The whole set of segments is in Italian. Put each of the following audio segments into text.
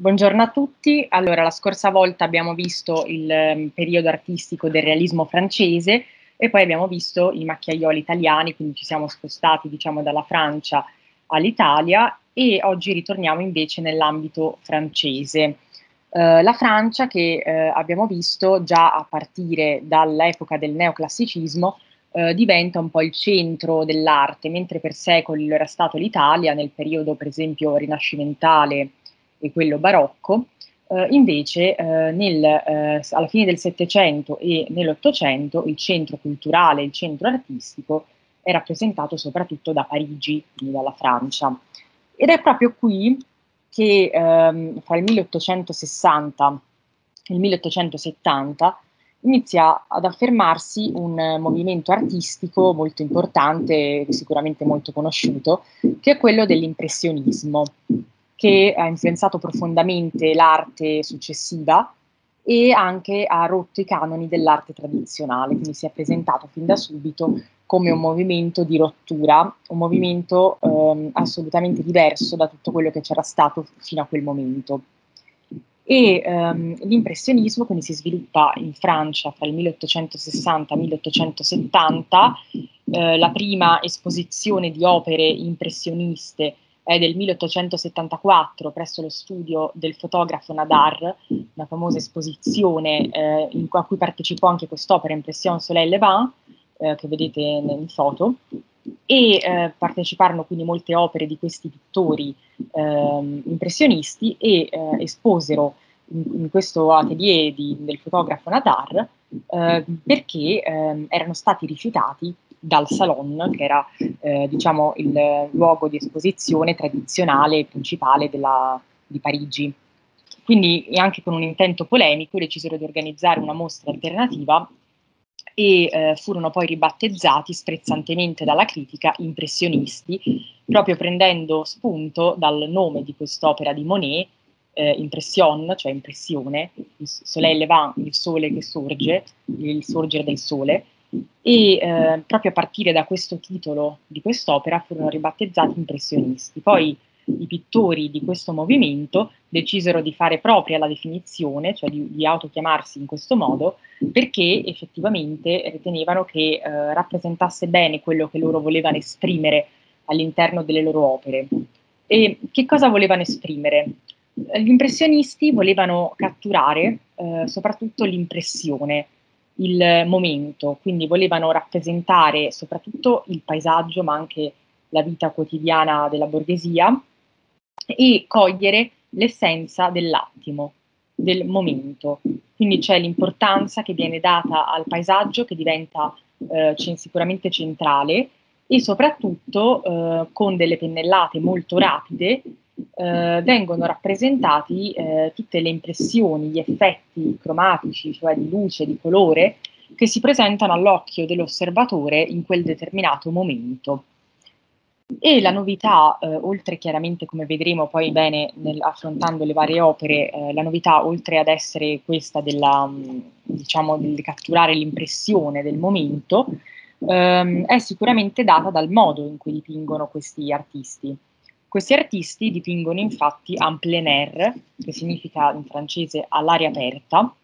Buongiorno a tutti. Allora, la scorsa volta abbiamo visto il um, periodo artistico del realismo francese e poi abbiamo visto i macchiaioli italiani, quindi ci siamo spostati diciamo dalla Francia all'Italia e oggi ritorniamo invece nell'ambito francese. Uh, la Francia che uh, abbiamo visto già a partire dall'epoca del neoclassicismo uh, diventa un po' il centro dell'arte, mentre per secoli lo era stato l'Italia nel periodo per esempio rinascimentale e quello barocco, eh, invece eh, nel, eh, alla fine del Settecento e nell'Ottocento il centro culturale, il centro artistico è rappresentato soprattutto da Parigi, quindi dalla Francia. Ed è proprio qui che ehm, fra il 1860 e il 1870 inizia ad affermarsi un movimento artistico molto importante, sicuramente molto conosciuto, che è quello dell'impressionismo che ha influenzato profondamente l'arte successiva e anche ha rotto i canoni dell'arte tradizionale, quindi si è presentato fin da subito come un movimento di rottura, un movimento ehm, assolutamente diverso da tutto quello che c'era stato fino a quel momento. E ehm, l'impressionismo quindi si sviluppa in Francia fra il 1860 e il 1870, eh, la prima esposizione di opere impressioniste è del 1874 presso lo studio del fotografo Nadar, una famosa esposizione eh, in, a cui partecipò anche quest'opera Impression Soleil Levant, eh, che vedete in foto, e eh, parteciparono quindi molte opere di questi pittori ehm, impressionisti e eh, esposero in, in, questo atelier di, del fotografo Nadar eh, perché ehm, erano stati rifiutati dal Salon, che era eh, diciamo, il luogo di esposizione tradizionale e principale della, di Parigi. Quindi, anche con un intento polemico, decisero di organizzare una mostra alternativa e eh, furono poi ribattezzati sprezzantemente dalla critica impressionisti, proprio prendendo spunto dal nome di quest'opera di Monet, eh, impression, cioè impressione, il soleil levant, il sole che sorge, il sorgere del sole, e eh, proprio a partire da questo titolo di quest'opera furono ribattezzati impressionisti. Poi i pittori di questo movimento decisero di fare propria la definizione, cioè di, di autochiamarsi in questo modo, perché effettivamente ritenevano che eh, rappresentasse bene quello che loro volevano esprimere all'interno delle loro opere. E che cosa volevano esprimere? Gli impressionisti volevano catturare eh, soprattutto l'impressione, il momento, quindi volevano rappresentare soprattutto il paesaggio, ma anche la vita quotidiana della borghesia e cogliere l'essenza dell'attimo, del momento. Quindi c'è l'importanza che viene data al paesaggio che diventa eh, sicuramente centrale e soprattutto eh, con delle pennellate molto rapide eh, vengono rappresentati eh, tutte le impressioni, gli effetti cromatici, cioè di luce, di colore, che si presentano all'occhio dell'osservatore in quel determinato momento. E la novità, eh, oltre chiaramente come vedremo poi bene nel, affrontando le varie opere, eh, la novità oltre ad essere questa della, mm, diciamo, di catturare l'impressione del momento, ehm, è sicuramente data dal modo in cui dipingono questi artisti. Questi artisti dipingono infatti en plein air, che significa in francese all'aria aperta,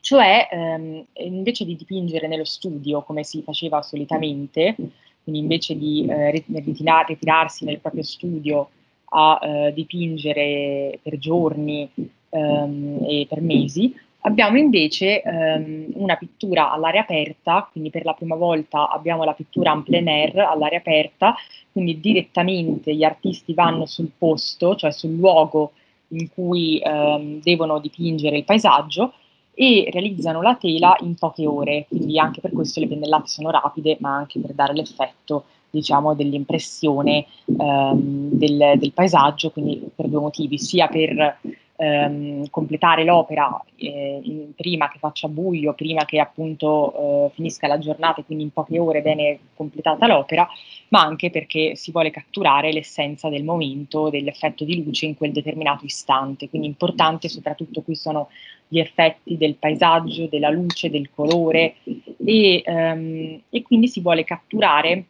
cioè ehm, invece di dipingere nello studio come si faceva solitamente, quindi invece di eh, ritirar- ritirarsi nel proprio studio a eh, dipingere per giorni ehm, e per mesi, Abbiamo invece ehm, una pittura all'aria aperta, quindi per la prima volta abbiamo la pittura en plein air all'aria aperta, quindi direttamente gli artisti vanno sul posto, cioè sul luogo in cui ehm, devono dipingere il paesaggio e realizzano la tela in poche ore, quindi anche per questo le pennellate sono rapide, ma anche per dare l'effetto diciamo, dell'impressione ehm, del, del, paesaggio, quindi per due motivi, sia per ehm, completare l'opera eh, in, prima che faccia buio, prima che appunto eh, finisca la giornata e quindi in poche ore viene completata l'opera, ma anche perché si vuole catturare l'essenza del momento, dell'effetto di luce in quel determinato istante. Quindi importante soprattutto qui sono gli effetti del paesaggio, della luce, del colore e, ehm, e quindi si vuole catturare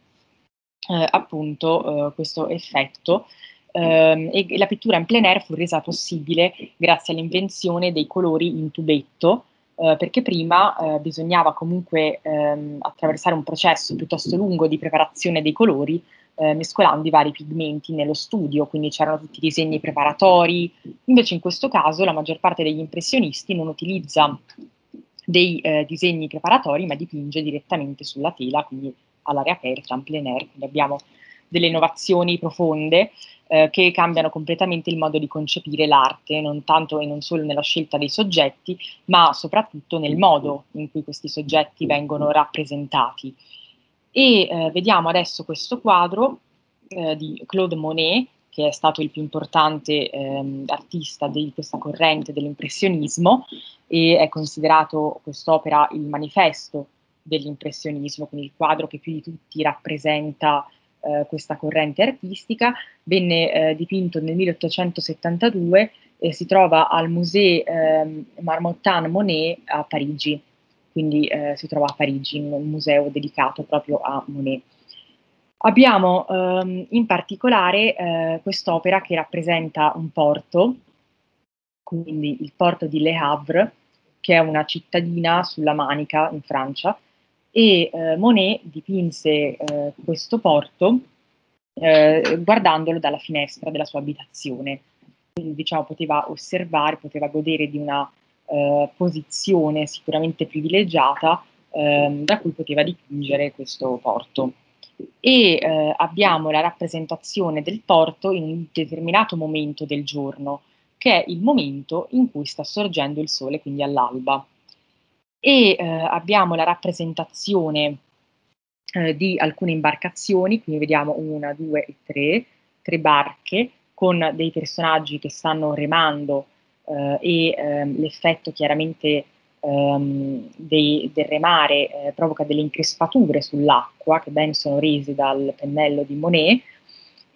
eh, appunto eh, questo effetto e la pittura in plein air fu resa possibile grazie all'invenzione dei colori in tubetto, eh, perché prima eh, bisognava comunque ehm, attraversare un processo piuttosto lungo di preparazione dei colori eh, mescolando i vari pigmenti nello studio, quindi c'erano tutti i disegni preparatori. Invece in questo caso la maggior parte degli impressionisti non utilizza dei eh, disegni preparatori, ma dipinge direttamente sulla tela, quindi all'aria aperta, in plein air. Quindi abbiamo delle innovazioni profonde eh, che cambiano completamente il modo di concepire l'arte, non tanto e non solo nella scelta dei soggetti, ma soprattutto nel modo in cui questi soggetti vengono rappresentati. E eh, vediamo adesso questo quadro eh, di Claude Monet, che è stato il più importante ehm, artista di questa corrente dell'impressionismo e è considerato quest'opera il manifesto dell'impressionismo, quindi il quadro che più di tutti rappresenta eh, questa corrente artistica, venne eh, dipinto nel 1872 e si trova al Musée eh, Marmottan Monet a Parigi, quindi eh, si trova a Parigi un museo dedicato proprio a Monet. Abbiamo ehm, in particolare eh, quest'opera che rappresenta un porto, quindi il porto di Le Havre, che è una cittadina sulla Manica in Francia, e eh, Monet dipinse eh, questo porto eh, guardandolo dalla finestra della sua abitazione. Quindi diciamo poteva osservare, poteva godere di una eh, posizione sicuramente privilegiata ehm, da cui poteva dipingere questo porto. E eh, abbiamo la rappresentazione del porto in un determinato momento del giorno, che è il momento in cui sta sorgendo il sole, quindi all'alba e eh, abbiamo la rappresentazione eh, di alcune imbarcazioni, quindi vediamo una, due e tre, tre barche con dei personaggi che stanno remando eh, e ehm, l'effetto chiaramente ehm, dei, del remare eh, provoca delle increspature sull'acqua che ben sono rese dal pennello di Monet.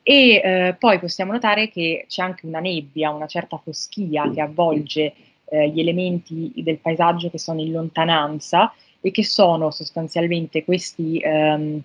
E eh, poi possiamo notare che c'è anche una nebbia, una certa foschia che avvolge eh, gli elementi del paesaggio che sono in lontananza e che sono sostanzialmente questi, ehm,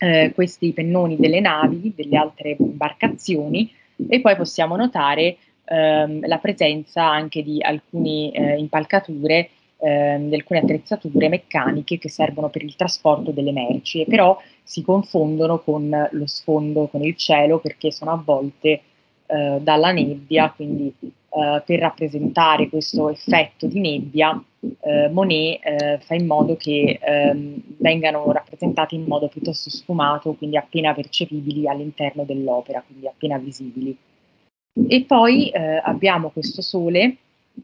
eh, questi pennoni delle navi, delle altre imbarcazioni e poi possiamo notare ehm, la presenza anche di alcune eh, impalcature ehm, di alcune attrezzature meccaniche che servono per il trasporto delle merci e però si confondono con lo sfondo, con il cielo perché sono avvolte eh, dalla nebbia, quindi eh, per rappresentare questo effetto di nebbia, eh, Monet eh, fa in modo che ehm, vengano rappresentati in modo piuttosto sfumato, quindi appena percepibili all'interno dell'opera, quindi appena visibili. E poi eh, abbiamo questo sole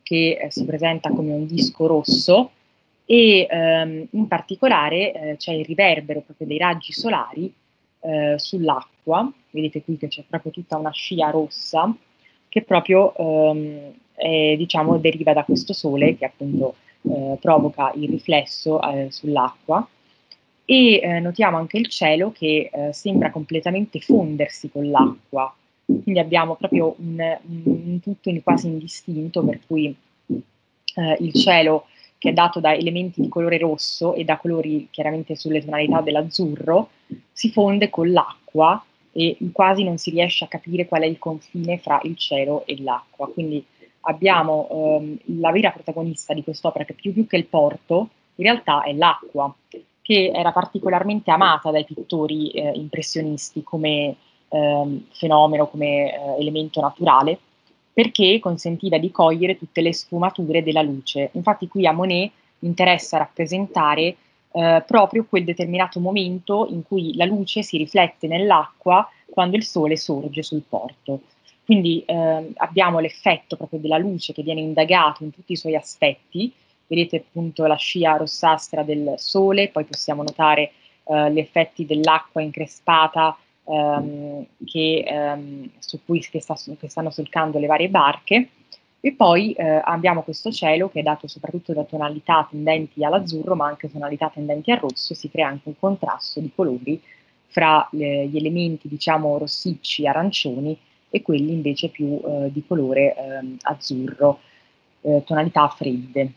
che eh, si presenta come un disco rosso e ehm, in particolare c'è il riverbero proprio dei raggi solari sull'acqua, vedete qui che c'è proprio tutta una scia rossa che proprio ehm, è, diciamo, deriva da questo sole che appunto eh, provoca il riflesso eh, sull'acqua. E eh, notiamo anche il cielo che eh, sembra completamente fondersi con l'acqua, quindi abbiamo proprio un, un tutto in quasi indistinto per cui eh, il cielo che è dato da elementi di colore rosso e da colori chiaramente sulle tonalità dell'azzurro, si fonde con l'acqua e quasi non si riesce a capire qual è il confine fra il cielo e l'acqua. Quindi abbiamo ehm, la vera protagonista di quest'opera, che più, più che il porto, in realtà è l'acqua, che era particolarmente amata dai pittori eh, impressionisti come ehm, fenomeno, come eh, elemento naturale, perché consentiva di cogliere tutte le sfumature della luce. Infatti qui a Monet interessa rappresentare eh, proprio quel determinato momento in cui la luce si riflette nell'acqua quando il sole sorge sul porto. Quindi eh, abbiamo l'effetto proprio della luce che viene indagato in tutti i suoi aspetti, vedete appunto la scia rossastra del sole, poi possiamo notare eh, gli effetti dell'acqua increspata ehm, che, ehm, su cui che, sta, che stanno solcando le varie barche e poi eh, abbiamo questo cielo che è dato soprattutto da tonalità tendenti all'azzurro, ma anche tonalità tendenti al rosso, si crea anche un contrasto di colori fra le, gli elementi, diciamo, rossicci, arancioni e quelli invece più eh, di colore eh, azzurro, eh, tonalità fredde.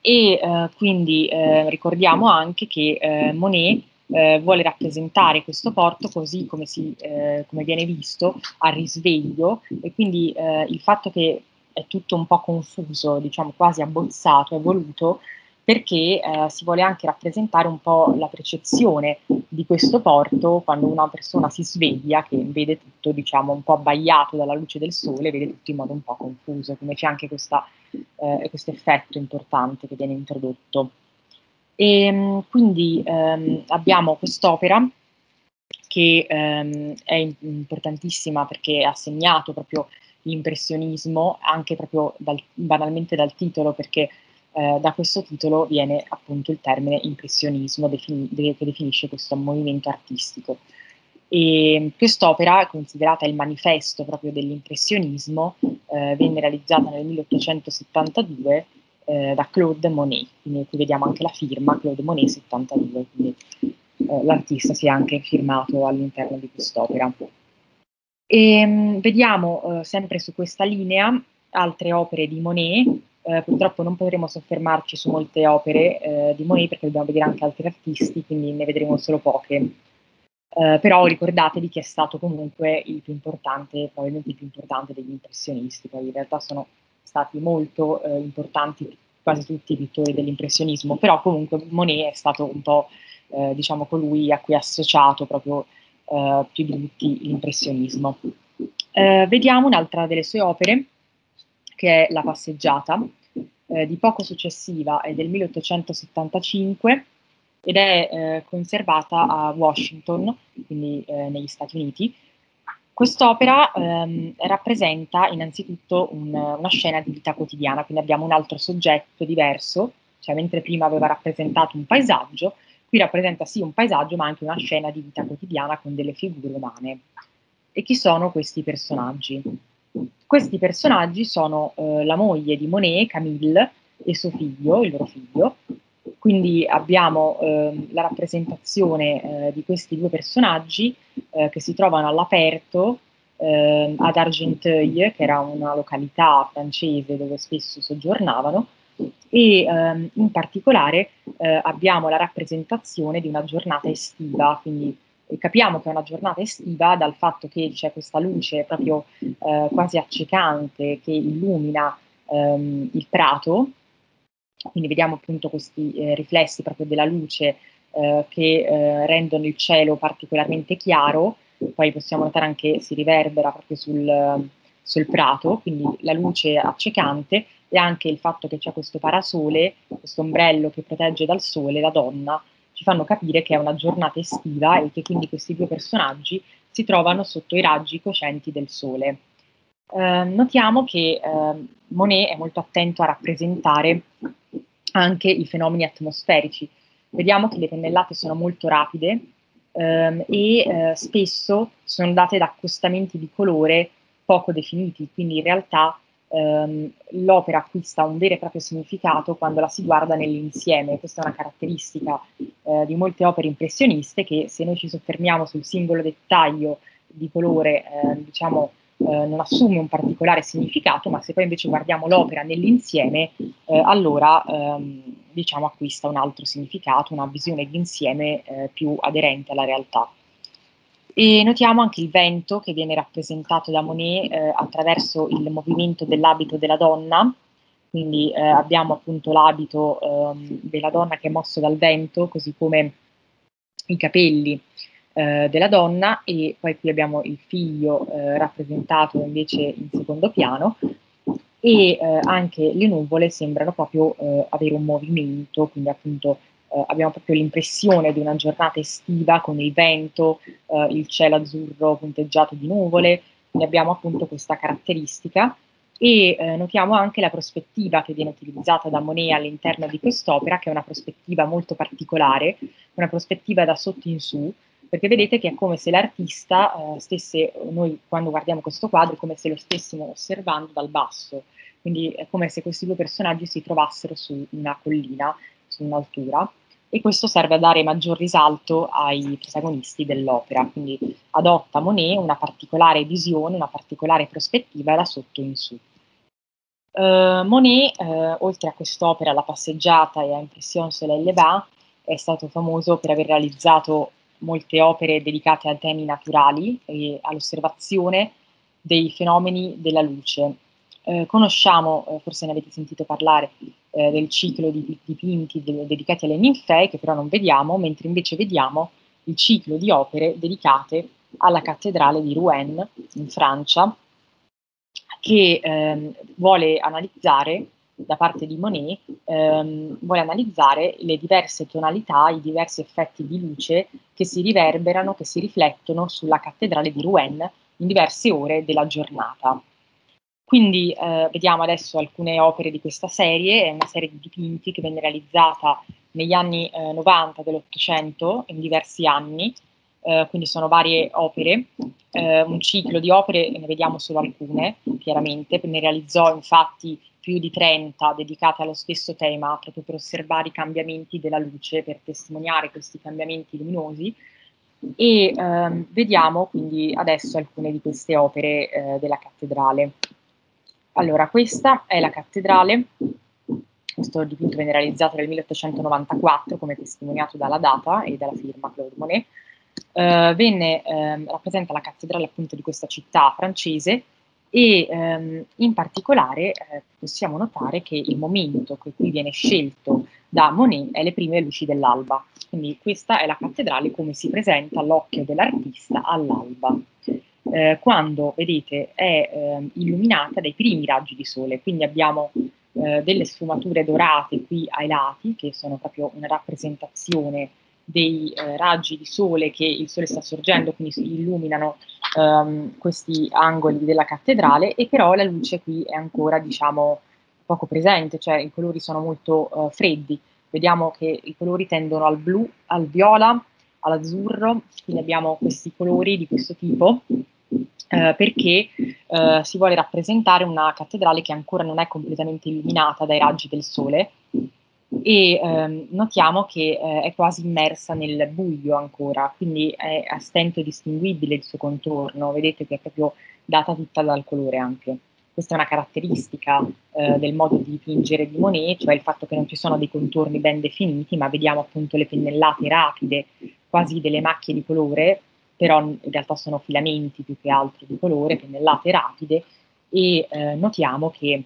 E eh, quindi eh, ricordiamo anche che Monet eh, vuole rappresentare questo porto così come, si, eh, come, viene visto a risveglio e quindi eh, il fatto che è tutto un po' confuso, diciamo quasi abbozzato, è voluto perché eh, si vuole anche rappresentare un po' la percezione di questo porto quando una persona si sveglia, che vede tutto diciamo un po' abbagliato dalla luce del sole, vede tutto in modo un po' confuso, come c'è anche eh, questo effetto importante che viene introdotto. E, ehm, quindi ehm, abbiamo quest'opera che ehm, è importantissima perché ha segnato proprio l'impressionismo, anche proprio dal, banalmente dal titolo, perché eh, da questo titolo viene appunto il termine impressionismo defini- de- che definisce questo movimento artistico. E quest'opera, considerata il manifesto proprio dell'impressionismo, eh, venne realizzata nel 1872 eh, da Claude Monet, quindi qui vediamo anche la firma Claude Monet 72, quindi eh, l'artista si è anche firmato all'interno di quest'opera. E, mh, vediamo eh, sempre su questa linea altre opere di Monet, eh, purtroppo non potremo soffermarci su molte opere eh, di Monet perché dobbiamo vedere anche altri artisti, quindi ne vedremo solo poche. Uh, però ricordatevi che è stato comunque il più importante, probabilmente il più importante degli impressionisti, poi in realtà sono stati molto uh, importanti quasi tutti i pittori dell'impressionismo, però comunque Monet è stato un po' uh, diciamo colui a cui ha associato proprio più di tutti l'impressionismo. vediamo un'altra delle sue opere, che è La passeggiata, di poco successiva, è del 1875 ed è eh, conservata a Washington, quindi eh, negli Stati Uniti. Quest'opera ehm, rappresenta innanzitutto un, una scena di vita quotidiana, quindi abbiamo un altro soggetto diverso, cioè mentre prima aveva rappresentato un paesaggio, qui rappresenta sì un paesaggio ma anche una scena di vita quotidiana con delle figure umane. E chi sono questi personaggi? Questi personaggi sono eh, la moglie di Monet, Camille, e suo figlio, il loro figlio, quindi abbiamo eh, la rappresentazione eh, di questi due personaggi eh, che si trovano all'aperto ehm, ad Argenteuil, che era una località francese dove spesso soggiornavano, e ehm, in particolare eh, abbiamo la rappresentazione di una giornata estiva, quindi capiamo che è una giornata estiva dal fatto che c'è questa luce proprio eh, quasi accecante che illumina ehm, il prato. Quindi vediamo appunto questi eh, riflessi proprio della luce eh, che eh, rendono il cielo particolarmente chiaro, poi possiamo notare anche si riverbera proprio sul, sul prato, quindi la luce accecante e anche il fatto che c'è questo parasole, questo ombrello che protegge dal sole la donna, ci fanno capire che è una giornata estiva e che quindi questi due personaggi si trovano sotto i raggi cocenti del sole. Eh, notiamo che eh, Monet è molto attento a rappresentare anche i fenomeni atmosferici. Vediamo che le pennellate sono molto rapide ehm, e eh, spesso sono date da accostamenti di colore poco definiti, quindi in realtà ehm, l'opera acquista un vero e proprio significato quando la si guarda nell'insieme. Questa è una caratteristica eh, di molte opere impressioniste che se noi ci soffermiamo sul singolo dettaglio di colore, eh, diciamo, eh, non assume un particolare significato, ma se poi invece guardiamo l'opera nell'insieme, eh, allora ehm, diciamo acquista un altro significato, una visione d'insieme eh, più aderente alla realtà. E notiamo anche il vento che viene rappresentato da Monet eh, attraverso il movimento dell'abito della donna, quindi eh, abbiamo appunto l'abito ehm, della donna che è mosso dal vento, così come i capelli eh, della donna. E poi qui abbiamo il figlio eh, rappresentato invece in secondo piano. E eh, anche le nuvole sembrano proprio eh, avere un movimento, quindi appunto eh, abbiamo proprio l'impressione di una giornata estiva con il vento, il cielo azzurro punteggiato di nuvole, quindi abbiamo appunto questa caratteristica e eh, notiamo anche la prospettiva che viene utilizzata da Monet all'interno di quest'opera, che è una prospettiva molto particolare, una prospettiva da sotto in su, perché vedete che è come se l'artista eh, stesse, noi quando guardiamo questo quadro, è come se lo stessimo osservando dal basso, quindi è come se questi due personaggi si trovassero su una collina, su un'altura, e questo serve a dare maggior risalto ai protagonisti dell'opera, quindi adotta Monet una particolare visione, una particolare prospettiva da sotto in su. Uh, Monet, uh, oltre a quest'opera, La passeggiata e a Impression Soleil Levant, è stato famoso per aver realizzato molte opere dedicate a temi naturali e all'osservazione dei fenomeni della luce. Eh, conosciamo, eh, forse ne avete sentito parlare, eh, del ciclo di dipinti de- dedicati alle ninfee, che però non vediamo, mentre invece vediamo il ciclo di opere dedicate alla cattedrale di Rouen in Francia, che ehm, vuole analizzare da parte di Monet ehm, vuole analizzare le diverse tonalità, i diversi effetti di luce che si riverberano, che si riflettono sulla cattedrale di Rouen in diverse ore della giornata. Quindi eh, vediamo adesso alcune opere di questa serie, è una serie di dipinti che venne realizzata negli anni eh, 90 dell'Ottocento, in diversi anni, eh, quindi sono varie opere, eh, un ciclo di opere, ne vediamo solo alcune, chiaramente, ne realizzò infatti più di 30 dedicate allo stesso tema, proprio per osservare i cambiamenti della luce, per testimoniare questi cambiamenti luminosi. E ehm, vediamo quindi adesso alcune di queste opere eh, della cattedrale. Allora, questa è la cattedrale, questo dipinto venne realizzato nel 1894, come testimoniato dalla data e dalla firma Claude Monet. Uh, venne, uh, rappresenta la cattedrale appunto di questa città francese e ehm, in particolare eh, possiamo notare che il momento che qui viene scelto da Monet è le prime luci dell'alba, quindi questa è la cattedrale come si presenta all'occhio dell'artista all'alba, eh, quando vedete è eh, illuminata dai primi raggi di sole, quindi abbiamo eh, delle sfumature dorate qui ai lati che sono proprio una rappresentazione dei eh, raggi di sole che il sole sta sorgendo, quindi illuminano um, questi angoli della cattedrale e però la luce qui è ancora diciamo poco presente, cioè i colori sono molto uh, freddi. Vediamo che i colori tendono al blu, al viola, all'azzurro, quindi abbiamo questi colori di questo tipo eh, perché eh, si vuole rappresentare una cattedrale che ancora non è completamente illuminata dai raggi del sole e ehm, notiamo che eh, è quasi immersa nel buio ancora, quindi è a stento distinguibile il suo contorno, vedete che è proprio data tutta dal colore anche. Questa è una caratteristica eh, del modo di dipingere di Monet, cioè il fatto che non ci sono dei contorni ben definiti, ma vediamo appunto le pennellate rapide, quasi delle macchie di colore, però in realtà sono filamenti più che altro di colore, pennellate rapide, e eh, notiamo che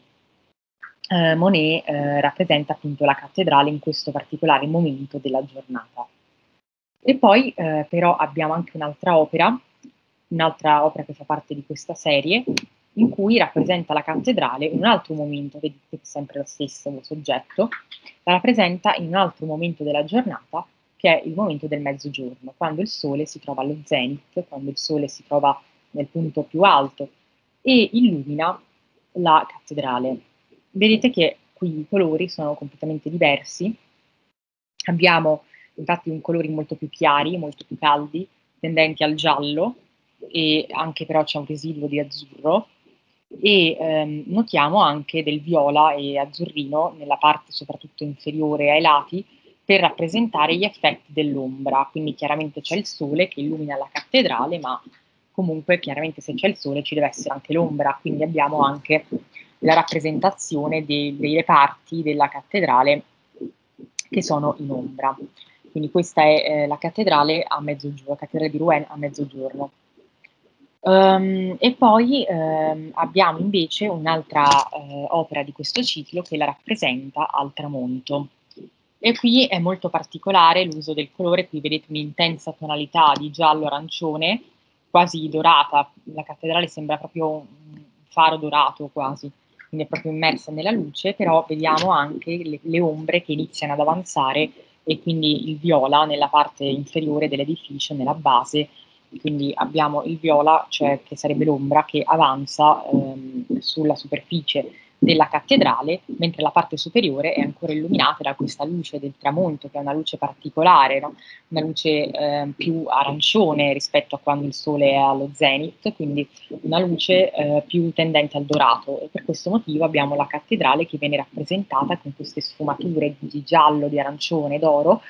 eh, Monet eh, rappresenta appunto la cattedrale in questo particolare momento della giornata. E poi eh, però abbiamo anche un'altra opera, un'altra opera che fa parte di questa serie, in cui rappresenta la cattedrale in un altro momento, vedete che è sempre lo stesso soggetto, la rappresenta in un altro momento della giornata, che è il momento del mezzogiorno, quando il sole si trova allo zenith, quando il sole si trova nel punto più alto e illumina la cattedrale vedete che qui i colori sono completamente diversi. Abbiamo infatti un colori molto più chiari, molto più caldi, tendenti al giallo e anche però c'è un residuo di azzurro e ehm, notiamo anche del viola e azzurrino nella parte soprattutto inferiore ai lati per rappresentare gli effetti dell'ombra, quindi chiaramente c'è il sole che illumina la cattedrale, ma comunque chiaramente se c'è il sole ci deve essere anche l'ombra, quindi abbiamo anche la rappresentazione dei, dei reparti della cattedrale che sono in ombra. Quindi questa è eh, la cattedrale a mezzogiorno, la cattedrale di Rouen a mezzogiorno. Um, e poi um, abbiamo invece un'altra uh, opera di questo ciclo che la rappresenta al tramonto. E qui è molto particolare l'uso del colore, qui vedete un'intensa tonalità di giallo-arancione, quasi dorata, la cattedrale sembra proprio un faro dorato quasi. Quindi è proprio immersa nella luce, però vediamo anche le, le ombre che iniziano ad avanzare e quindi il viola nella parte inferiore dell'edificio, nella base, quindi abbiamo il viola, cioè che sarebbe l'ombra che avanza ehm, sulla superficie della cattedrale, mentre la parte superiore è ancora illuminata da questa luce del tramonto, che è una luce particolare, no? una luce eh, più arancione rispetto a quando il sole è allo zenith, quindi una luce eh, più tendente al dorato. E per questo motivo abbiamo la cattedrale che viene rappresentata con queste sfumature di giallo, di arancione, d'oro,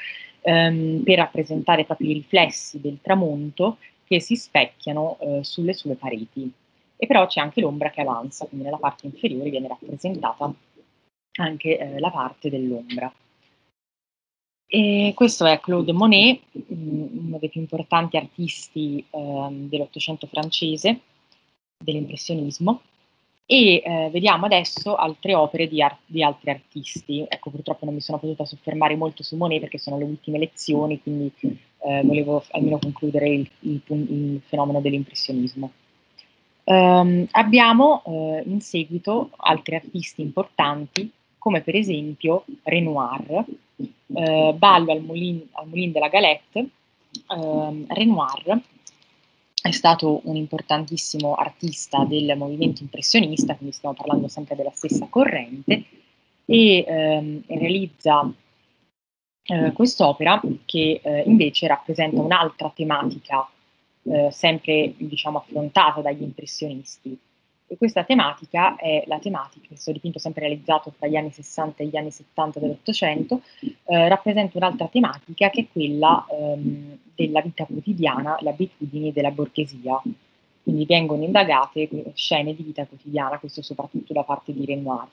ehm, per rappresentare proprio i riflessi del tramonto che si specchiano eh, sulle sue pareti e però c'è anche l'ombra che avanza, quindi nella parte inferiore viene rappresentata anche eh, la parte dell'ombra. E questo è Claude Monet, mm, uno dei più importanti artisti eh, dell'Ottocento francese, dell'impressionismo, e eh, vediamo adesso altre opere di, ar- di, altri artisti. Ecco, purtroppo non mi sono potuta soffermare molto su Monet perché sono le ultime lezioni, quindi eh, volevo almeno concludere il, il, il fenomeno dell'impressionismo. Um, abbiamo uh, in seguito altri artisti importanti, come per esempio Renoir, uh, Ballo al Moulin, al Moulin de la Galette. Uh, Renoir è stato un importantissimo artista del movimento impressionista, quindi stiamo parlando sempre della stessa corrente, e um, realizza eh, quest'opera che invece rappresenta un'altra tematica eh, sempre diciamo, affrontata dagli impressionisti. E questa tematica è la tematica, questo dipinto sempre realizzato tra gli anni 60 e gli anni 70 dell'Ottocento, eh, rappresenta un'altra tematica che è quella ehm, della vita quotidiana, le abitudini della borghesia. Quindi vengono indagate scene di vita quotidiana, questo soprattutto da parte di Renoir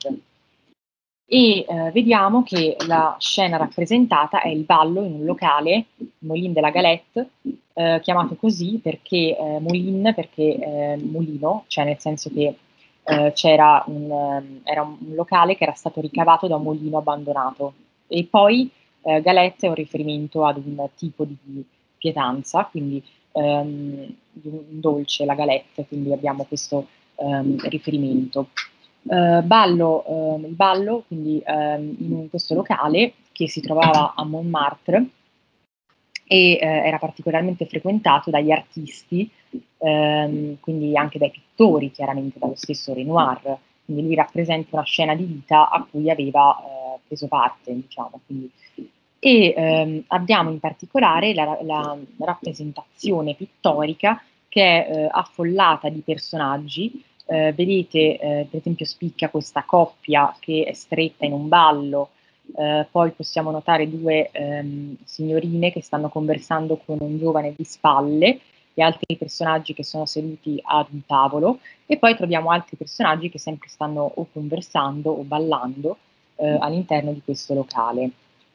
e eh, vediamo che la scena rappresentata è il ballo in un locale, Molin de la Galette, eh, chiamato così perché eh, Molin, perché eh, mulino, cioè nel senso che eh, c'era un, ehm, era un locale che era stato ricavato da un mulino abbandonato e poi eh, Galette è un riferimento ad un tipo di pietanza, quindi ehm, un dolce, la galette, quindi abbiamo questo ehm, riferimento. Uh, ballo, uh, il ballo, quindi uh, in questo locale che si trovava a Montmartre e eh, era particolarmente frequentato dagli artisti, ehm, quindi anche dai pittori, chiaramente dallo stesso Renoir, quindi lui rappresenta una scena di vita a cui aveva eh, preso parte, diciamo. Quindi. E ehm, abbiamo in particolare la, la, rappresentazione pittorica che è eh, affollata di personaggi eh, vedete eh, per esempio spicca questa coppia che è stretta in un ballo, eh, poi possiamo notare due ehm, signorine che stanno conversando con un giovane di spalle e altri personaggi che sono seduti ad un tavolo. E poi troviamo altri personaggi che sempre stanno o conversando o ballando eh, all'interno di questo locale.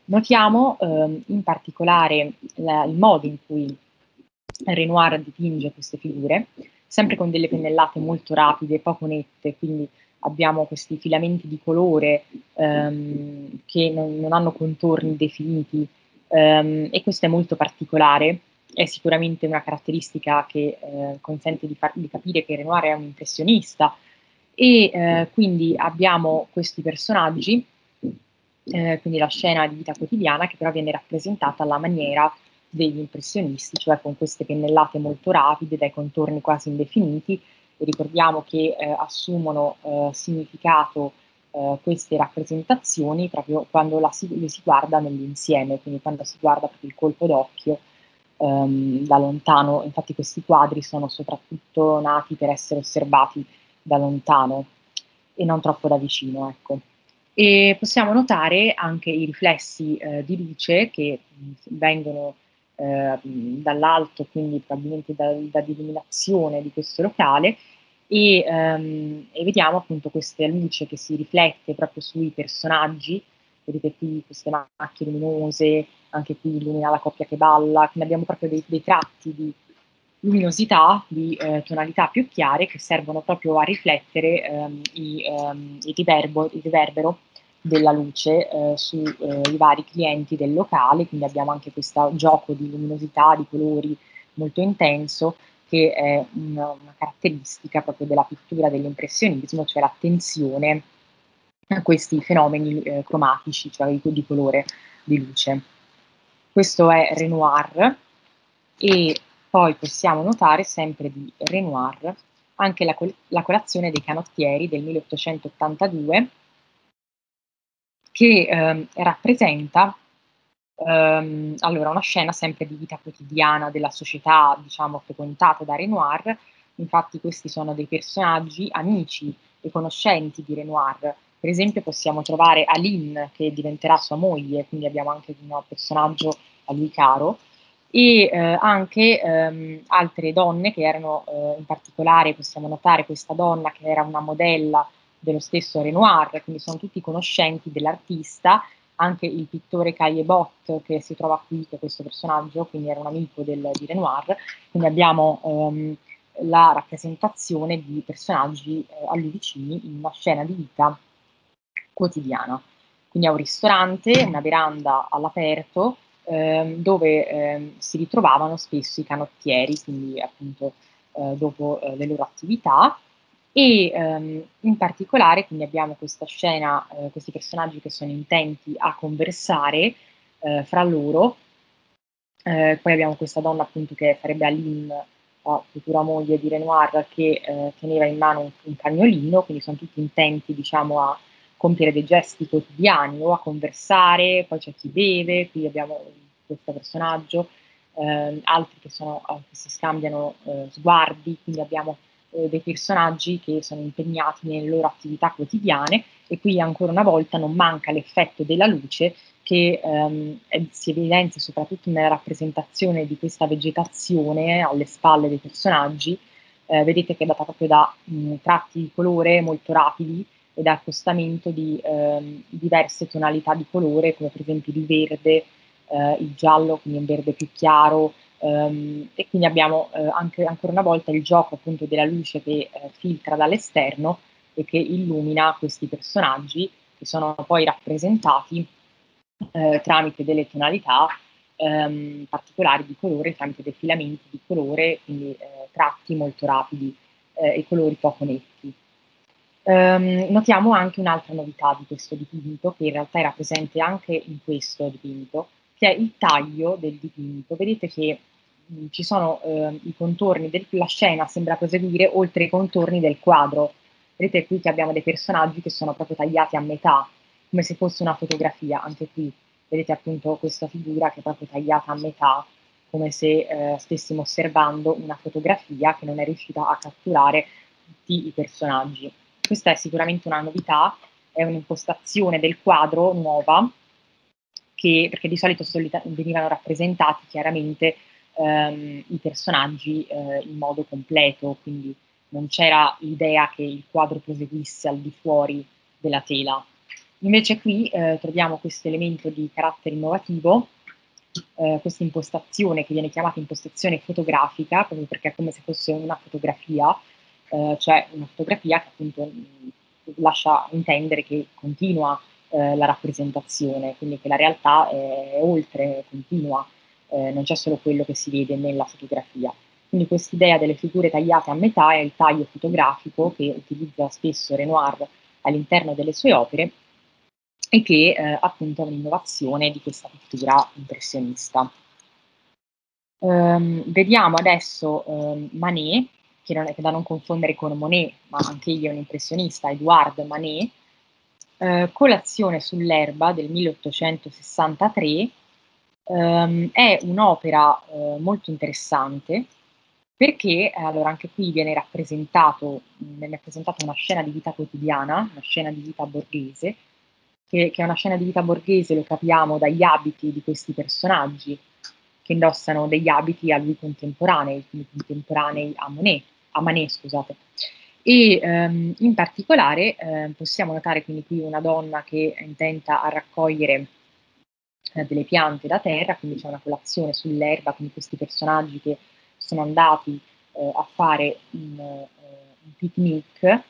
Notiamo ehm, in particolare la, il modo in cui Renoir dipinge queste figure, sempre con delle pennellate molto rapide, poco nette, quindi abbiamo questi filamenti di colore ehm, che non, non, hanno contorni definiti ehm, e questo è molto particolare, è sicuramente una caratteristica che eh, consente di, far, di, capire che Renoir è un impressionista. E eh, quindi abbiamo questi personaggi, eh, quindi la scena di vita quotidiana che però viene rappresentata alla maniera degli impressionisti, cioè con queste pennellate molto rapide, dai contorni quasi indefiniti, e ricordiamo che eh, assumono eh, significato eh, queste rappresentazioni proprio quando la si, le si guarda nell'insieme, quindi quando si guarda proprio il colpo d'occhio ehm, da lontano, infatti questi quadri sono soprattutto nati per essere osservati da lontano e non troppo da vicino, ecco. E possiamo notare anche i riflessi eh, di luce che vengono eh, dall'alto, quindi probabilmente da, dall'illuminazione di questo locale, e, ehm, e, vediamo appunto questa luce che si riflette proprio sui personaggi, vedete qui queste macchie luminose, anche qui illumina la coppia che balla, quindi abbiamo proprio dei, dei tratti di luminosità, di eh, tonalità più chiare che servono proprio a riflettere ehm, i, ehm, il, riverbo, il riverbero della luce eh, sui eh, vari clienti del locale, quindi abbiamo anche questo gioco di luminosità, di colori molto intenso, che è una, una caratteristica proprio della pittura dell'impressionismo, cioè l'attenzione a questi fenomeni eh, cromatici, cioè di, di colore, di luce. Questo è Renoir e poi possiamo notare sempre di Renoir anche la, la colazione dei canottieri del 1882 che ehm, rappresenta ehm, allora, una scena sempre di vita quotidiana della società, diciamo, frequentata da Renoir. Infatti questi sono dei personaggi amici e conoscenti di Renoir. Per esempio possiamo trovare Aline, che diventerà sua moglie, quindi abbiamo anche un personaggio a lui caro, e eh, anche ehm, altre donne che erano, eh, in particolare possiamo notare questa donna che era una modella dello stesso Renoir, quindi sono tutti conoscenti dell'artista anche il pittore Caillebot che si trova qui, che è questo personaggio, quindi era un amico del, di Renoir, quindi abbiamo ehm, la rappresentazione di personaggi eh, a lui vicini in una scena di vita quotidiana. Quindi è un ristorante, una veranda all'aperto, ehm, dove ehm, si ritrovavano spesso i canottieri, quindi appunto eh, dopo eh, le loro attività, e ehm, in particolare quindi abbiamo questa scena, eh, questi personaggi che sono intenti a conversare eh, fra loro, eh, poi abbiamo questa donna appunto che sarebbe Aline, la futura moglie di Renoir, che eh, teneva in mano un, un, cagnolino, quindi sono tutti intenti diciamo a compiere dei gesti quotidiani o a conversare, poi c'è chi beve, qui abbiamo questo personaggio, eh, altri che, sono, che si scambiano eh, sguardi, quindi abbiamo eh, dei personaggi che sono impegnati nelle loro attività quotidiane e qui ancora una volta non manca l'effetto della luce che ehm, si evidenzia soprattutto nella rappresentazione di questa vegetazione alle spalle dei personaggi. Eh, vedete che è data proprio da mh, tratti di colore molto rapidi e da accostamento di ehm, diverse tonalità di colore, come per esempio il verde, eh, il giallo, quindi un verde più chiaro, Um, e quindi abbiamo uh, anche ancora una volta il gioco appunto della luce che uh, filtra dall'esterno e che illumina questi personaggi che sono poi rappresentati uh, tramite delle tonalità um, particolari di colore, tramite dei filamenti di colore, quindi tratti molto rapidi e colori poco netti. Um, notiamo anche un'altra novità di questo dipinto, che in realtà era presente anche in questo dipinto, che è il taglio del dipinto. Vedete che ci sono eh, i contorni della scena, sembra proseguire oltre i contorni del quadro. Vedete qui che abbiamo dei personaggi che sono proprio tagliati a metà, come se fosse una fotografia. Anche qui vedete appunto questa figura che è proprio tagliata a metà, come se eh, stessimo osservando una fotografia che non è riuscita a catturare tutti i personaggi. Questa è sicuramente una novità, è un'impostazione del quadro nuova che, perché di solito venivano rappresentati chiaramente ehm, i personaggi eh, in modo completo, quindi non c'era l'idea che il quadro proseguisse al di fuori della tela. Invece qui eh, troviamo questo elemento di carattere innovativo, eh, questa impostazione che viene chiamata impostazione fotografica, proprio perché è come se fosse una fotografia, eh, cioè una fotografia che appunto mh, lascia intendere che continua eh, la rappresentazione, quindi che la realtà è oltre, continua, eh, non c'è solo quello che si vede nella fotografia. Quindi questa idea delle figure tagliate a metà è il taglio fotografico che utilizza spesso Renoir all'interno delle sue opere e che eh, appunto è un'innovazione di questa pittura impressionista. Um, vediamo adesso um, Manet, che, non è, che da non confondere con Monet, ma anche egli è un impressionista, Edouard Manet, eh, Colazione sull'erba del 1863 ehm, è un'opera eh, molto interessante perché allora anche qui viene rappresentato, viene rappresentata una scena di vita quotidiana, una scena di vita borghese, che, che, è una scena di vita borghese, lo capiamo dagli abiti di questi personaggi che indossano degli abiti a lui contemporanei, quindi contemporanei a Monet, a Manet, scusate. E ehm, in particolare eh, possiamo notare quindi qui una donna che intenta a raccogliere eh, delle piante da terra, quindi c'è una colazione sull'erba, quindi questi personaggi che sono andati eh, a fare un, eh, un picnic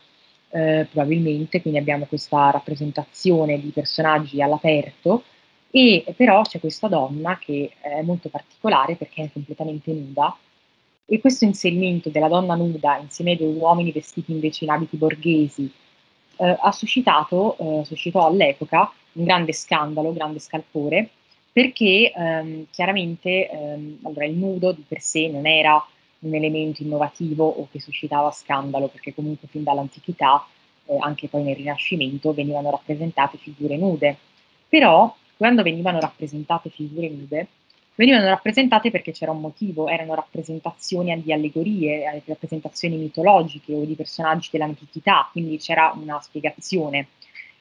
eh, probabilmente, quindi abbiamo questa rappresentazione di personaggi all'aperto. E però c'è questa donna che è molto particolare perché è completamente nuda. E questo inserimento della donna nuda insieme ai due uomini vestiti invece in abiti borghesi eh, ha suscitato, eh, suscitò all'epoca un grande scandalo, un grande scalpore, perché ehm, chiaramente ehm, allora, il nudo di per sé non era un elemento innovativo o che suscitava scandalo, perché comunque fin dall'antichità, eh, anche poi nel Rinascimento, venivano rappresentate figure nude. Però quando venivano rappresentate figure nude, venivano rappresentate perché c'era un motivo, erano rappresentazioni di allegorie, eh, rappresentazioni mitologiche o di personaggi dell'antichità, quindi c'era una spiegazione.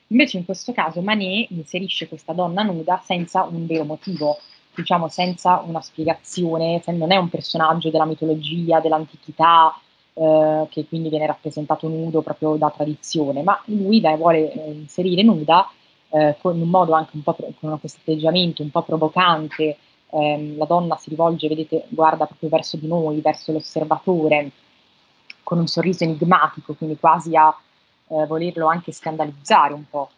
Invece in questo caso Manet inserisce questa donna nuda senza un vero motivo, diciamo senza una spiegazione, non è un personaggio della mitologia, dell'antichità, eh, che quindi viene rappresentato nudo proprio da tradizione, ma lui la vuole eh, inserire nuda eh, con un modo anche un po' pro- con questo atteggiamento un po' provocante, ehm, la donna si rivolge, vedete, guarda proprio verso di noi, verso l'osservatore, con un sorriso enigmatico, quindi quasi a eh, volerlo anche scandalizzare un po'.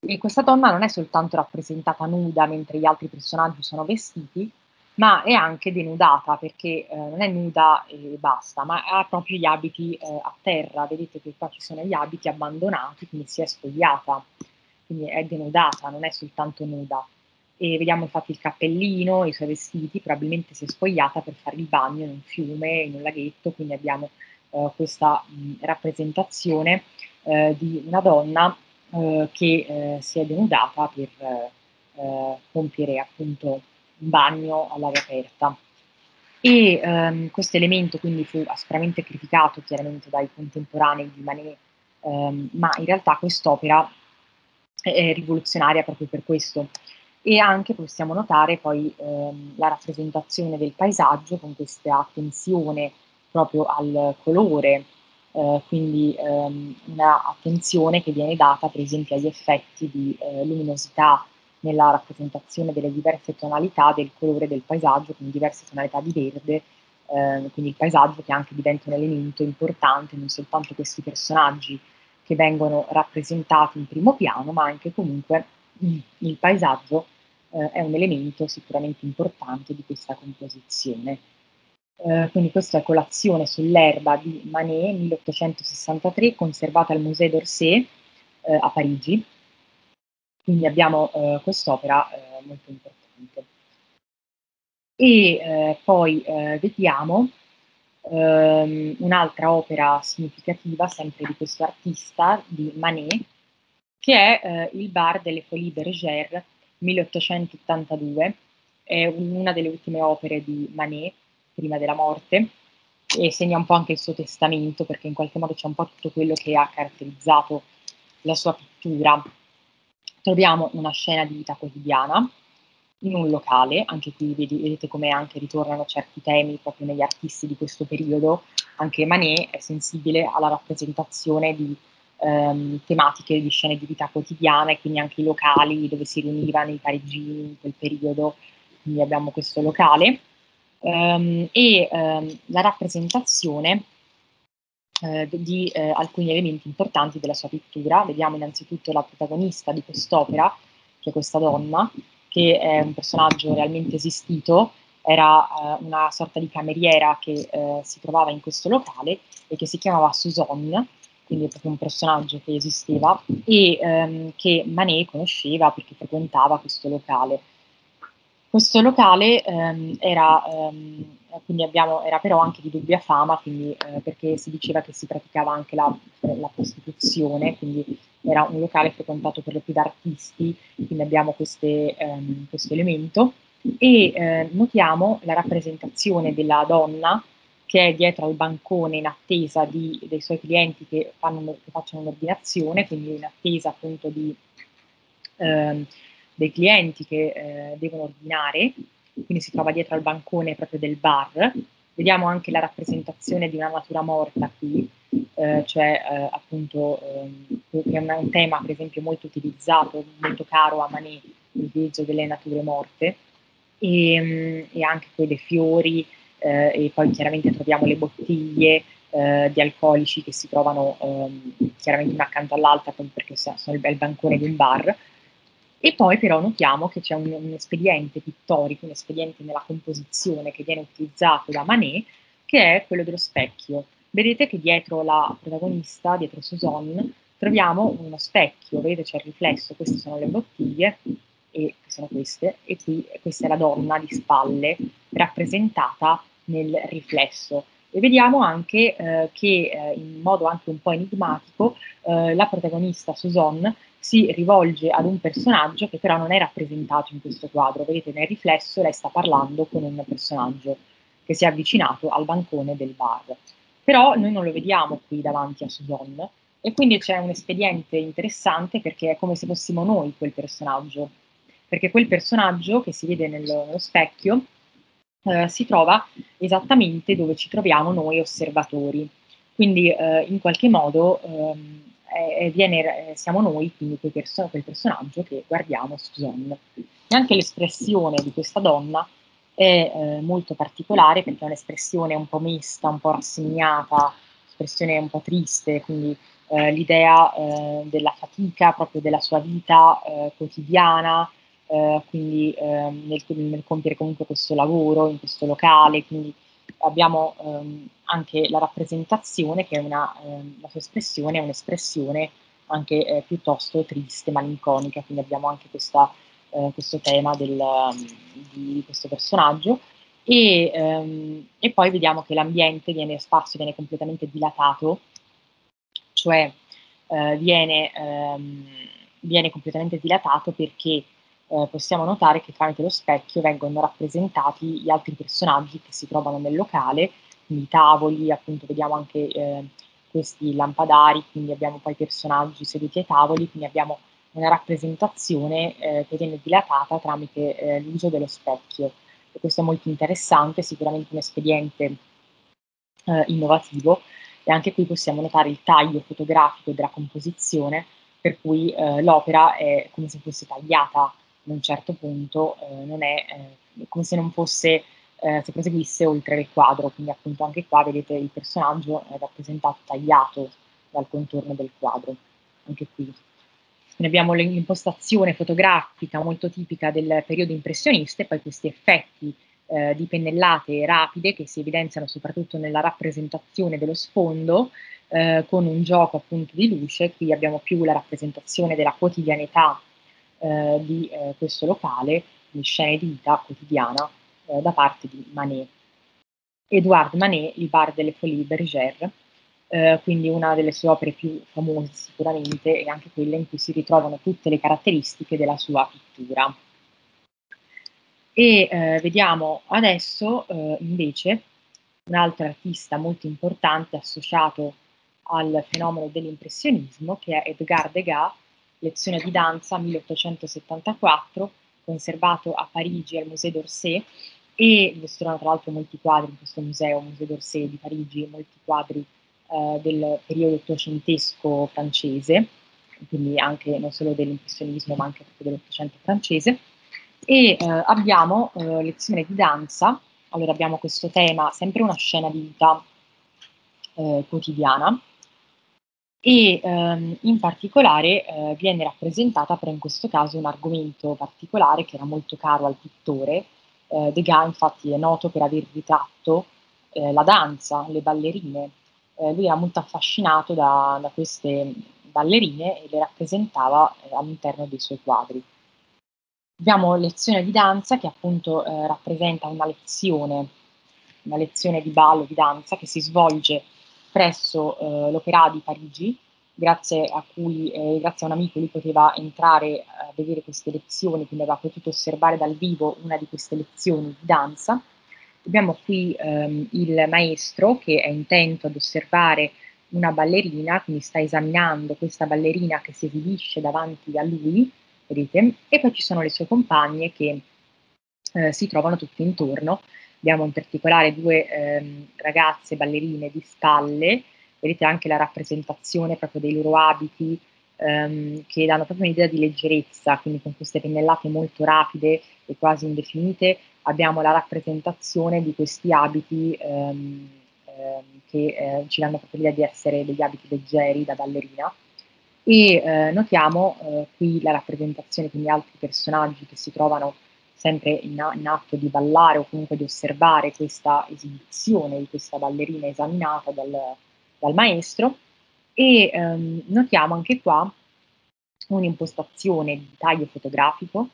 E questa donna non è soltanto rappresentata nuda mentre gli altri personaggi sono vestiti, ma è anche denudata perché eh, non è nuda e basta, ma ha proprio gli abiti eh, a terra. Vedete che qua ci sono gli abiti abbandonati, quindi si è spogliata, quindi è denudata, non è soltanto nuda. E vediamo infatti il cappellino, i suoi vestiti, probabilmente si è spogliata per fare il bagno in un fiume, in un laghetto, quindi abbiamo eh, questa mh, rappresentazione eh, di una donna eh, che eh, si è denudata per eh, compiere appunto un bagno all'aria aperta. E ehm, questo elemento quindi fu aspramente criticato chiaramente dai contemporanei di Manet, ehm, ma in realtà quest'opera è rivoluzionaria proprio per questo. E anche possiamo notare poi ehm, la rappresentazione del paesaggio con questa attenzione proprio al colore, eh, quindi ehm, un'attenzione che viene data per esempio agli effetti di eh, luminosità nella rappresentazione delle diverse tonalità del colore del paesaggio, quindi diverse tonalità di verde, eh, quindi il paesaggio che anche diventa un elemento importante, non soltanto questi personaggi che vengono rappresentati in primo piano, ma anche comunque il paesaggio eh, è un elemento sicuramente importante di questa composizione. Eh, quindi questa è Colazione sull'erba di Manet, 1863, conservata al Musée d'Orsay eh, a Parigi. Quindi abbiamo eh, quest'opera eh, molto importante. E eh, poi vediamo ehm, un'altra opera significativa, sempre di questo artista, di Manet, che è il Bar delle Folies Bergère, 1882. È una delle ultime opere di Manet, prima della morte e segna un po' anche il suo testamento perché in qualche modo c'è un po' tutto quello che ha caratterizzato la sua pittura. Troviamo una scena di vita quotidiana in un locale, anche qui vedete come anche ritornano certi temi proprio negli artisti di questo periodo, anche Manet è sensibile alla rappresentazione di ehm, tematiche di scene di vita quotidiana e quindi anche i locali dove si riunivano i parigini in quel periodo, quindi abbiamo questo locale. Ehm, e ehm, la rappresentazione eh, di eh, alcuni elementi importanti della sua pittura. Vediamo innanzitutto la protagonista di quest'opera, che è questa donna, che è un personaggio realmente esistito, era eh, una sorta di cameriera che eh, si trovava in questo locale e che si chiamava Suzanne, quindi è proprio un personaggio che esisteva e ehm, che Manet conosceva perché frequentava questo locale. Questo locale ehm, era, ehm, abbiamo, era, però anche di dubbia fama, quindi, eh, perché si diceva che si praticava anche la, la, prostituzione, quindi era un locale frequentato per lo più da artisti, quindi abbiamo queste, ehm, questo elemento. E eh, notiamo la rappresentazione della donna che è dietro al bancone in attesa di, dei suoi clienti che, fanno, che facciano un'ordinazione, quindi in attesa appunto di ehm, dei clienti che eh, devono ordinare, quindi si trova dietro al bancone proprio del bar. Vediamo anche la rappresentazione di una natura morta qui, eh, cioè eh, appunto eh, che è un tema per esempio molto utilizzato, molto caro a Manet, l'utilizzo delle nature morte, e, mm, e anche poi dei fiori, eh, e poi chiaramente troviamo le bottiglie, eh, di alcolici che si trovano ehm, chiaramente una accanto all'altra perché sono il bel bancone di un bar. E poi però notiamo che c'è un, un espediente pittorico, un espediente nella composizione che viene utilizzato da Manet, che è quello dello specchio. Vedete che dietro la protagonista, dietro Suzanne, troviamo uno specchio, vedete c'è il riflesso, queste sono le bottiglie, e sono queste, e qui questa è la donna di spalle rappresentata nel riflesso. E vediamo anche eh, che eh, in modo anche un po' enigmatico eh, la protagonista Suzanne si rivolge ad un personaggio che però non è rappresentato in questo quadro. Vedete nel riflesso lei sta parlando con un personaggio che si è avvicinato al bancone del bar. Però noi non lo vediamo qui davanti a Suzanne e quindi c'è un espediente interessante perché è come se fossimo noi quel personaggio. Perché quel personaggio che si vede nello, nello specchio eh, si trova esattamente dove ci troviamo noi osservatori. Quindi eh, in qualche modo ehm, eh, viene, siamo noi, quindi quel, perso- quel, personaggio che guardiamo Suzanne. E anche l'espressione di questa donna è eh, molto particolare perché è un'espressione un po' mista, un po' rassegnata, espressione un po' triste, quindi eh, l'idea eh, della fatica proprio della sua vita eh, quotidiana, eh, quindi ehm, nel, nel, compiere comunque questo lavoro in questo locale, quindi abbiamo ehm, anche la rappresentazione che è una, ehm, la sua espressione è un'espressione anche eh, piuttosto triste, malinconica, quindi abbiamo anche questa, eh, questo tema del, di, di, questo personaggio. E, ehm, e, poi vediamo che l'ambiente viene, spazio viene completamente dilatato, cioè eh, viene, ehm, viene completamente dilatato perché eh, possiamo notare che tramite lo specchio vengono rappresentati gli altri personaggi che si trovano nel locale, quindi i tavoli, appunto vediamo anche eh, questi lampadari, quindi abbiamo poi personaggi seduti ai tavoli, quindi abbiamo una rappresentazione eh, che viene dilatata tramite eh, l'uso dello specchio. E questo è molto interessante, sicuramente un espediente eh, innovativo e anche qui possiamo notare il taglio fotografico della composizione, per cui eh, l'opera è come se fosse tagliata ad un certo punto eh, non è eh, come se non fosse, eh, se proseguisse oltre il quadro, quindi appunto anche qua vedete il personaggio è rappresentato tagliato dal contorno del quadro, anche qui. Quindi abbiamo l'impostazione fotografica molto tipica del periodo impressionista e poi questi effetti eh, di pennellate rapide che si evidenziano soprattutto nella rappresentazione dello sfondo eh, con un gioco appunto di luce, qui abbiamo più la rappresentazione della quotidianità eh, di eh, questo locale, di scene di vita quotidiana eh, da parte di Manet. Edouard Manet, il bar delle Folies Bergère, eh, quindi una delle sue opere più famose sicuramente e anche quella in cui si ritrovano tutte le caratteristiche della sua pittura. E eh, vediamo adesso eh, invece un altro artista molto importante associato al fenomeno dell'impressionismo che è Edgar Degas, lezione di danza 1874, conservato a Parigi al Musée d'Orsay. E si trovano tra l'altro molti quadri in questo museo, Musée d'Orsay di Parigi, molti quadri eh, del periodo ottocentesco francese, quindi anche non solo dell'impressionismo ma anche dell'Ottocento francese. E eh, abbiamo eh, lezione di danza, allora abbiamo questo tema, sempre una scena di vita eh, quotidiana, e ehm, in particolare eh, viene rappresentata però in questo caso un argomento particolare che era molto caro al pittore. Eh, Degas infatti è noto per aver ritratto eh, la danza, le ballerine. Eh, lui era molto affascinato da, da, queste ballerine e le rappresentava eh, all'interno dei suoi quadri. Abbiamo lezione di danza che appunto eh, rappresenta una lezione, una lezione di ballo, di danza che si svolge presso eh, l'Opera di Parigi, grazie a cui, eh, grazie a un amico, lui poteva entrare a vedere queste lezioni, quindi aveva potuto osservare dal vivo una di queste lezioni di danza. Abbiamo qui ehm, il maestro che è intento ad osservare una ballerina, quindi sta esaminando questa ballerina che si esibisce davanti a lui, vedete, e poi ci sono le sue compagne che eh, si trovano tutte intorno abbiamo in particolare due ehm, ragazze ballerine di spalle, vedete anche la rappresentazione proprio dei loro abiti ehm, che danno proprio un'idea di leggerezza, quindi con queste pennellate molto rapide e quasi indefinite abbiamo la rappresentazione di questi abiti ehm, ehm che eh, ci danno proprio l'idea di essere degli abiti leggeri da ballerina. E eh, notiamo eh, qui la rappresentazione, quindi altri personaggi che si trovano sempre in, in, atto di ballare o comunque di osservare questa esibizione di questa ballerina esaminata dal, dal maestro. E ehm, notiamo anche qua un'impostazione di taglio fotografico,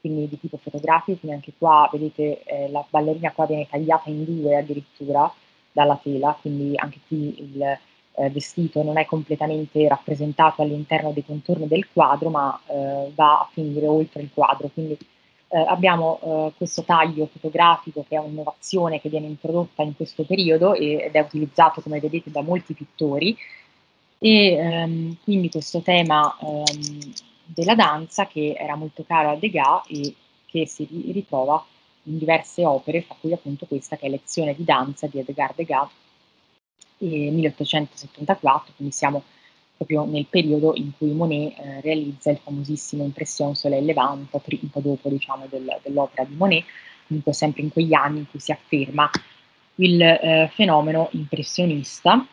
quindi di tipo fotografico, quindi anche qua vedete eh, la ballerina qua viene tagliata in due addirittura dalla tela, quindi anche qui il eh, vestito non è completamente rappresentato all'interno dei contorni del quadro, ma eh, va a finire oltre il quadro, quindi eh, abbiamo eh, questo taglio fotografico che è un'innovazione che viene introdotta in questo periodo ed è utilizzato come vedete da molti pittori. E ehm, quindi questo tema ehm, della danza che era molto caro a Degas e che si ritrova in diverse opere, fra cui appunto questa che è Lezione di danza di Edgar Degas, 1874, quindi siamo proprio nel periodo in cui Monet eh, realizza il famosissimo Impression Soleil Levant, un po' dopo diciamo, del, dell'opera di Monet, comunque sempre in quegli anni in cui si afferma il eh, fenomeno impressionista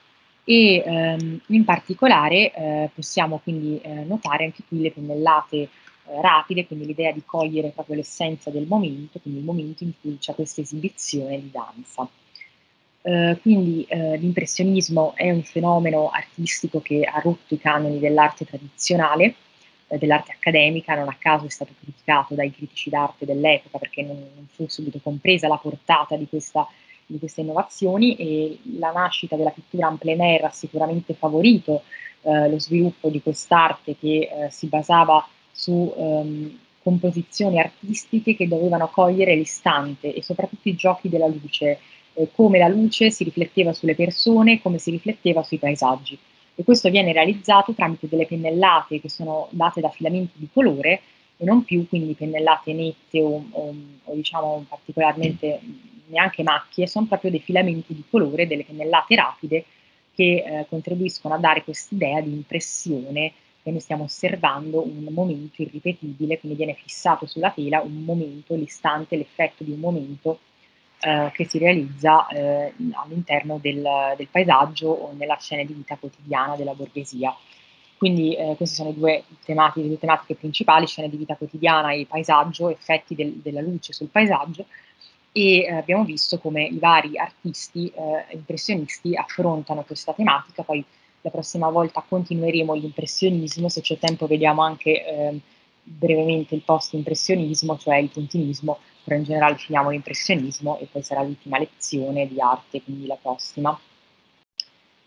e ehm, in particolare eh, possiamo quindi eh, notare anche qui le pennellate eh, rapide, quindi l'idea di cogliere proprio l'essenza del momento, quindi il momento in cui c'è questa esibizione di danza. Eh, quindi eh, l'impressionismo è un fenomeno artistico che ha rotto i canoni dell'arte tradizionale, eh, dell'arte accademica, non a caso è stato criticato dai critici d'arte dell'epoca perché non, non fu subito compresa la portata di, questa, di, queste innovazioni e la nascita della pittura en plein air ha sicuramente favorito eh, lo sviluppo di quest'arte che eh, si basava su ehm, composizioni artistiche che dovevano cogliere l'istante e soprattutto i giochi della luce eh, come la luce si rifletteva sulle persone, come si rifletteva sui paesaggi. E questo viene realizzato tramite delle pennellate che sono date da filamenti di colore e non più quindi pennellate nette o, o, o diciamo particolarmente neanche macchie, sono proprio dei filamenti di colore, delle pennellate rapide che eh, contribuiscono a dare quest'idea di impressione che noi stiamo osservando un momento irripetibile, quindi viene fissato sulla tela un momento, l'istante, l'effetto di un momento eh, che si realizza eh, all'interno del, del, paesaggio o nella scena di vita quotidiana della borghesia. Quindi eh, queste sono le due tematiche, due tematiche principali, scena di vita quotidiana e paesaggio, effetti del, della luce sul paesaggio. E eh, abbiamo visto come i vari artisti eh, impressionisti affrontano questa tematica, poi la prossima volta continueremo l'impressionismo, se c'è tempo vediamo anche eh, brevemente il post-impressionismo, cioè il puntinismo, però in generale finiamo l'impressionismo e poi sarà l'ultima lezione di arte, quindi la prossima.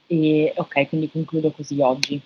E ok, quindi concludo così oggi.